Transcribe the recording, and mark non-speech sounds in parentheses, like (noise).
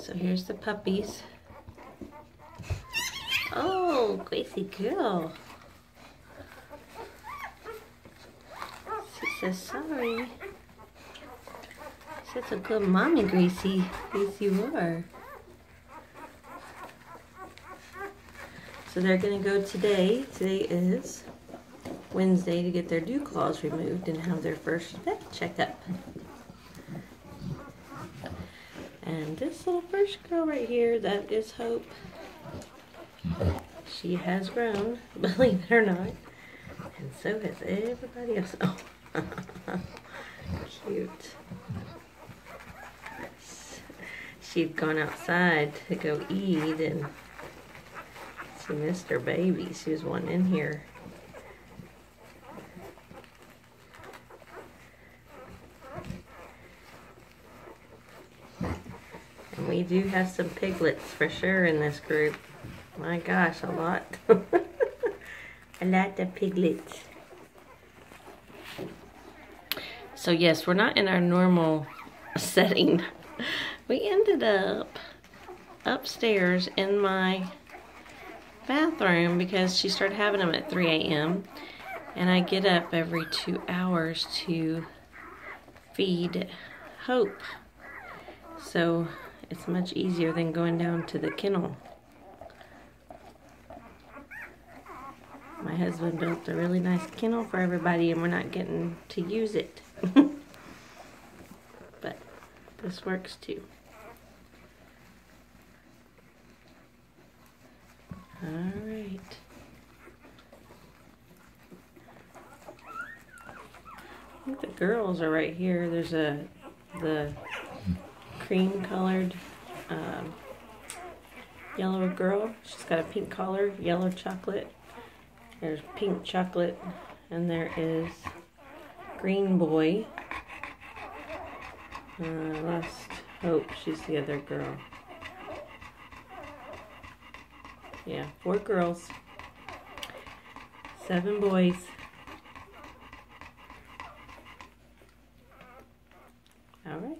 So here's the puppies. Oh, Gracie girl. She says sorry. Such a good mommy, Gracie. Yes, you are. So they're going to go today. Today is Wednesday to get their dew claws removed and have their first vet checkup. And this little first girl right here, that is Hope. She has grown, (laughs) believe it or not. And so has everybody else. Oh, (laughs) cute. She'd gone outside to go eat and she missed her baby. She was one in here. We do have some piglets for sure in this group. My gosh, a lot. (laughs) a lot of piglets. So yes, we're not in our normal (laughs) setting. We ended up upstairs in my bathroom because she started having them at 3 a.m. And I get up every two hours to feed Hope. So it's much easier than going down to the kennel. My husband built a really nice kennel for everybody and we're not getting to use it. (laughs) but this works too. All right. I think the girls are right here. There's a the cream colored um, yellow girl. She's got a pink collar, yellow chocolate. There's pink chocolate, and there is green boy. Uh, Hope, she's the other girl. Yeah, four girls, seven boys. All right.